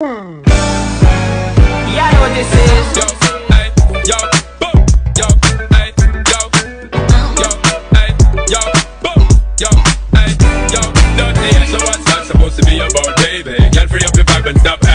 Hmm. Yeah, I know what this is. Yo, ay, yo, boom, yo, ay, yo, yo, ay, yo, boom, yo, ay, yo. nothing. So what's what supposed to be about, baby. Get free up your vibe and stop.